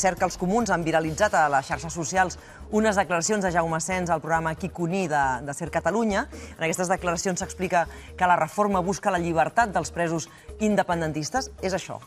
Cert que els comuns han viralitzat a les xarxes socials unes declaracions de Jaume Sens al programa Quiconí de, de Ser Catalunya. En aquestes declaracions s'explica que la reforma busca la llibertat dels presos independentistes. És això.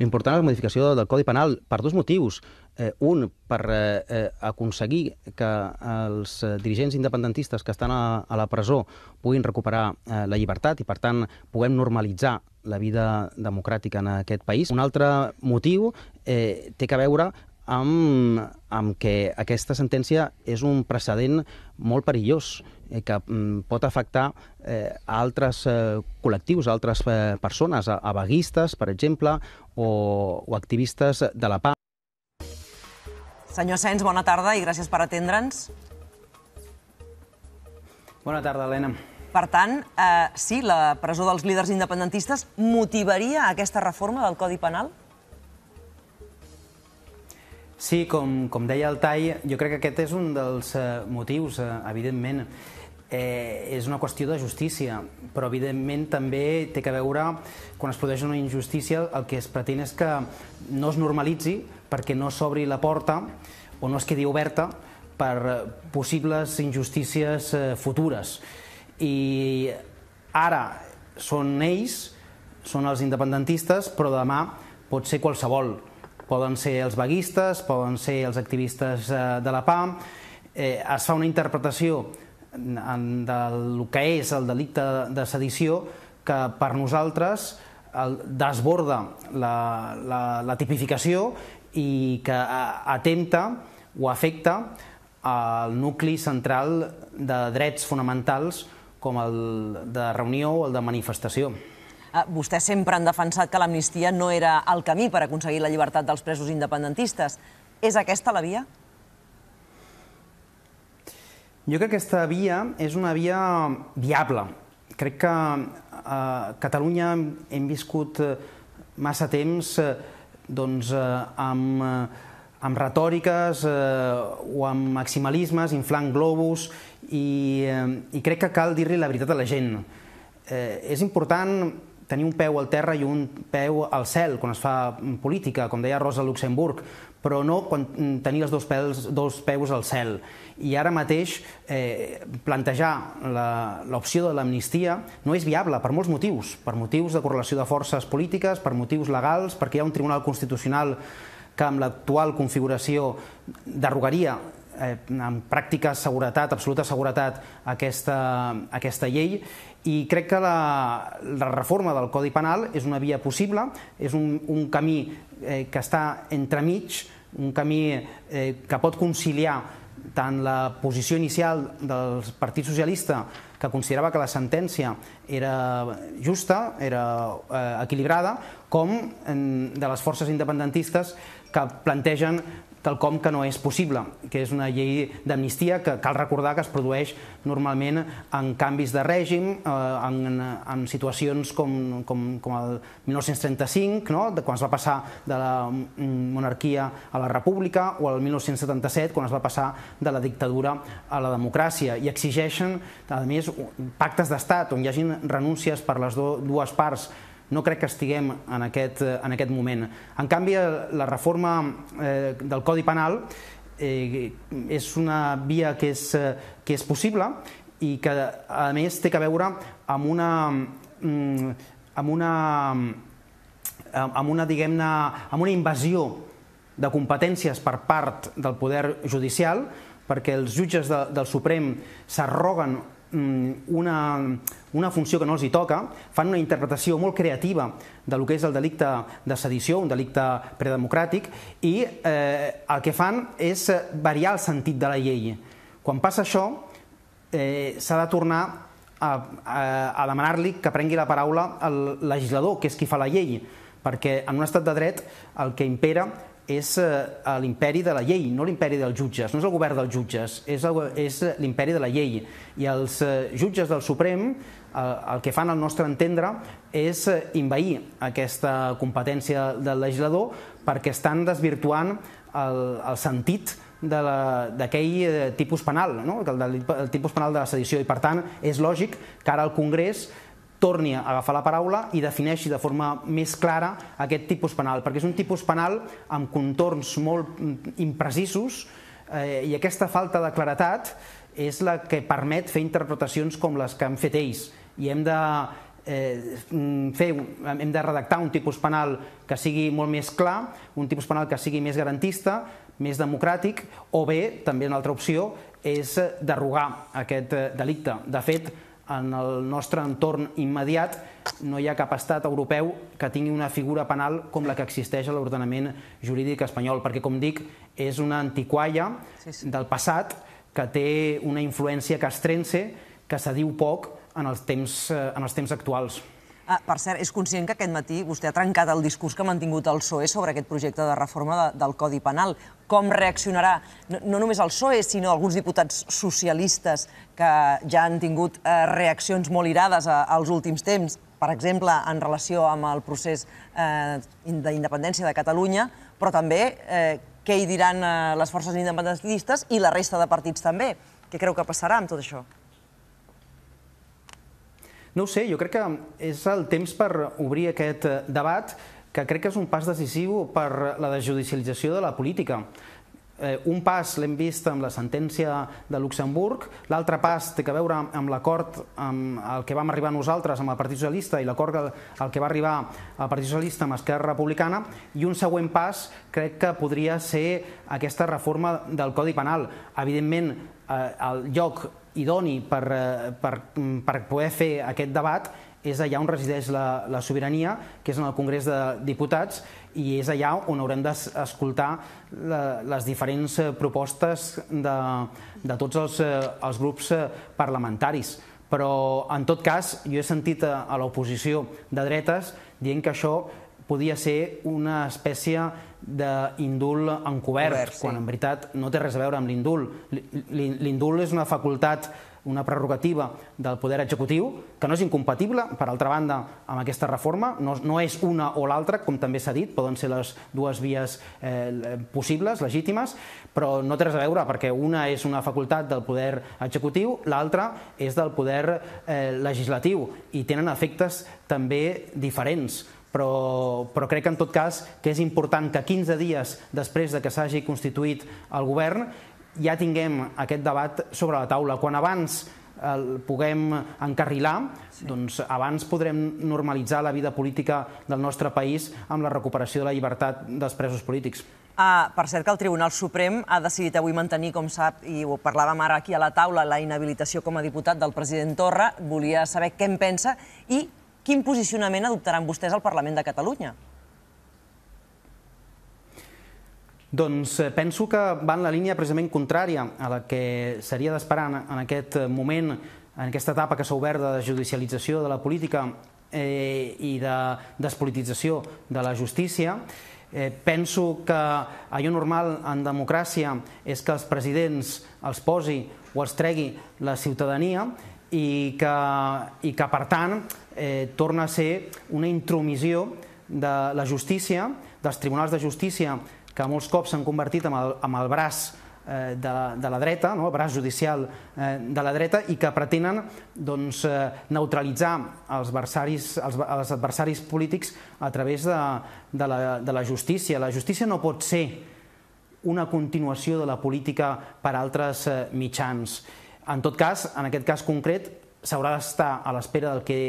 L'important és la modificació del Codi Penal per dos motius. Eh, un, per eh, eh, aconseguir que els eh, dirigents independentistes que estan a, a la presó puguin recuperar eh, la llibertat i, per tant, puguem normalitzar la vida democràtica en aquest país. Un altre motiu eh, té que veure amb, amb que aquesta sentència és un precedent molt perillós que mm, pot afectar eh, a altres eh, col·lectius, a altres eh, persones, a, a vaguistes, per exemple, o, o activistes de la pau. Senyor Sens, bona tarda i gràcies per atendre'ns. Bona tarda, Helena. Per tant, eh, sí, la presó dels líders independentistes motivaria aquesta reforma del Codi Penal? Sí, com, com deia el Tai, jo crec que aquest és un dels eh, motius, eh, evidentment. Eh, és una qüestió de justícia, però evidentment també té que veure, quan es produeix una injustícia, el que es pretén és que no es normalitzi perquè no s'obri la porta o no es quedi oberta per possibles injustícies eh, futures. I ara són ells, són els independentistes, però demà pot ser qualsevol poden ser els vaguistes, poden ser els activistes eh, de la PAM, eh, es fa una interpretació del que és el delicte de sedició que per nosaltres el, desborda la, la, la tipificació i que atempta o afecta el nucli central de drets fonamentals com el de reunió o el de manifestació. Eh, vostès sempre han defensat que l'amnistia no era el camí per aconseguir la llibertat dels presos independentistes. És aquesta la via? Jo crec que aquesta via és una via viable. Crec que a Catalunya hem viscut eh, massa temps eh, doncs, amb, amb retòriques o amb maximalismes, inflant globus, i, i crec que cal dir-li la veritat a la gent. Eh, és important tenir un peu al terra i un peu al cel quan es fa política, com deia Rosa Luxemburg, però no quan tenir els dos, pèls, dos peus al cel. I ara mateix eh, plantejar l'opció de l'amnistia no és viable per molts motius, per motius de correlació de forces polítiques, per motius legals, perquè hi ha un Tribunal Constitucional que amb l'actual configuració derogaria eh, amb pràctica seguretat, absoluta seguretat, aquesta, aquesta llei. I crec que la, la reforma del Codi Penal és una via possible, és un, un camí eh, que està entremig, un camí eh, que pot conciliar tant la posició inicial del Partit Socialista, que considerava que la sentència era justa, era eh, equilibrada, com en, de les forces independentistes que plantegen quelcom que no és possible, que és una llei d'amnistia que cal recordar que es produeix normalment en canvis de règim, eh, en, en situacions com, com, com el 1935, no? de quan es va passar de la monarquia a la república, o el 1977, quan es va passar de la dictadura a la democràcia, i exigeixen, a més, pactes d'estat on hi hagin renúncies per les dues parts no crec que estiguem en aquest, eh, en aquest moment. En canvi, la reforma eh, del Codi Penal eh, és una via que és, eh, que és possible i que, a més, té que veure amb una, mm, amb una, amb una diguem-ne, amb una invasió de competències per part del poder judicial, perquè els jutges de, del Suprem s'arroguen una, una funció que no els hi toca, fan una interpretació molt creativa de lo que és el delicte de sedició, un delicte predemocràtic, i eh, el que fan és variar el sentit de la llei. Quan passa això, eh, s'ha de tornar a, a, a demanar-li que prengui la paraula al legislador, que és qui fa la llei, perquè en un estat de dret el que impera és eh, l'imperi de la llei, no l'imperi dels jutges, no és el govern dels jutges, és, l'imperi de la llei. I els eh, jutges del Suprem eh, el que fan al nostre entendre és invair aquesta competència del legislador perquè estan desvirtuant el, el sentit d'aquell tipus penal, no? el, el tipus penal de la sedició. I per tant és lògic que ara el Congrés torni a agafar la paraula i defineixi de forma més clara aquest tipus penal, perquè és un tipus penal amb contorns molt mm, imprecisos eh, i aquesta falta de claretat és la que permet fer interpretacions com les que han fet ells i hem de eh, mm, fer, hem de redactar un tipus penal que sigui molt més clar, un tipus penal que sigui més garantista, més democràtic, o bé, també una altra opció, és derogar aquest eh, delicte. De fet, en el nostre entorn immediat no hi ha cap estat europeu que tingui una figura penal com la que existeix a l'ordenament jurídic espanyol, perquè, com dic, és una antiqualla sí, sí. del passat que té una influència castrense que se diu poc en els temps, eh, en els temps actuals. Ah, per cert, és conscient que aquest matí vostè ha trencat el discurs que ha mantingut el PSOE sobre aquest projecte de reforma de, del Codi Penal. Com reaccionarà no, no només el PSOE, sinó alguns diputats socialistes que ja han tingut eh, reaccions molt irades a, als últims temps, per exemple, en relació amb el procés eh, d'independència de Catalunya, però també eh, què hi diran eh, les forces independentistes i la resta de partits també. Què creu que passarà amb tot això? No ho sé, jo crec que és el temps per obrir aquest eh, debat que crec que és un pas decisiu per la desjudicialització de la política. Eh, un pas l'hem vist amb la sentència de Luxemburg, l'altre pas té que veure amb l'acord amb el que vam arribar nosaltres amb el Partit Socialista i l'acord al que va arribar el Partit Socialista amb Esquerra Republicana, i un següent pas crec que podria ser aquesta reforma del Codi Penal. Evidentment, el lloc idoni per, eh, per, per poder fer aquest debat és allà on resideix la, la sobirania, que és en el Congrés de Diputats, i és allà on haurem d'escoltar les diferents eh, propostes de, de tots els, eh, els grups parlamentaris. Però, en tot cas, jo he sentit a, a l'oposició de dretes dient que això podia ser una espècie d'indult encobert, Obert, sí. quan en veritat no té res a veure amb l'indult. L'indult és una facultat una prerrogativa del poder executiu que no és incompatible, per altra banda, amb aquesta reforma. No, no és una o l'altra, com també s'ha dit, poden ser les dues vies eh, possibles, legítimes, però no té res a veure perquè una és una facultat del poder executiu, l'altra és del poder eh, legislatiu i tenen efectes també diferents però, però crec que en tot cas que és important que 15 dies després de que s'hagi constituït el govern ja tinguem aquest debat sobre la taula. Quan abans el puguem encarrilar, sí. doncs abans podrem normalitzar la vida política del nostre país amb la recuperació de la llibertat dels presos polítics. Ah, per cert que el Tribunal Suprem ha decidit avui mantenir, com sap, i ho parlàvem ara aquí a la taula, la inhabilitació com a diputat del president Torra. Volia saber què en pensa i quin posicionament adoptaran vostès al Parlament de Catalunya? Doncs eh, penso que va en la línia precisament contrària a la que seria d'esperar en aquest moment, en aquesta etapa que s'ha obert de judicialització de la política eh, i de despolitització de la justícia. Eh, penso que allò normal en democràcia és que els presidents els posi o els tregui la ciutadania i que, i que per tant, eh, torna a ser una intromissió de la justícia, dels tribunals de justícia, que molts cops s'han convertit en el, en el braç eh, de, la, de la dreta, no? el braç judicial eh, de la dreta, i que pretenen doncs, eh, neutralitzar els adversaris, els, els adversaris polítics a través de, de, la, de la justícia. La justícia no pot ser una continuació de la política per altres eh, mitjans. En tot cas, en aquest cas concret, s'haurà d'estar a l'espera del que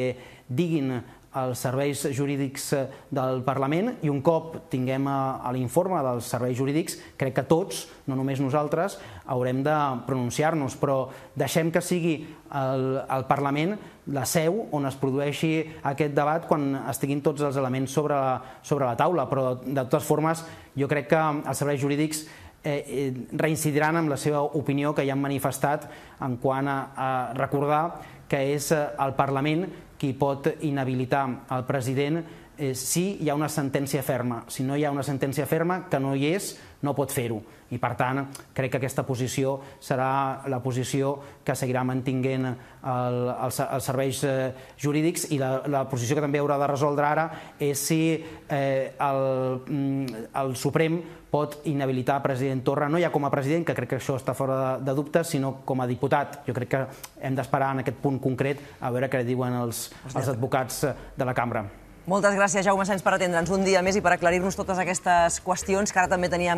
diguin els serveis jurídics del Parlament i un cop tinguem eh, l'informe dels serveis jurídics, crec que tots, no només nosaltres, haurem de pronunciar-nos, però deixem que sigui el, el Parlament la seu on es produeixi aquest debat quan estiguin tots els elements sobre sobre la taula, però de totes formes jo crec que els serveis jurídics eh, eh, reincidiran amb la seva opinió que ja han manifestat en quant a, a recordar que és eh, el Parlament qui pot inhabilitar el president eh, si hi ha una sentència ferma. Si no hi ha una sentència ferma, que no hi és, no pot fer-ho. I, per tant, crec que aquesta posició serà la posició que seguirà mantinguent el, el, els serveis eh, jurídics i la, la posició que també haurà de resoldre ara és si eh, el, mm, el Suprem pot inhabilitar el president Torra, no ja com a president, que crec que això està fora de, de dubte, sinó com a diputat. Jo crec que hem d'esperar en aquest punt concret a veure què diuen els, els advocats de la cambra. Moltes gràcies, Jaume Sens, per atendre'ns un dia més i per aclarir-nos totes aquestes qüestions que ara també teníem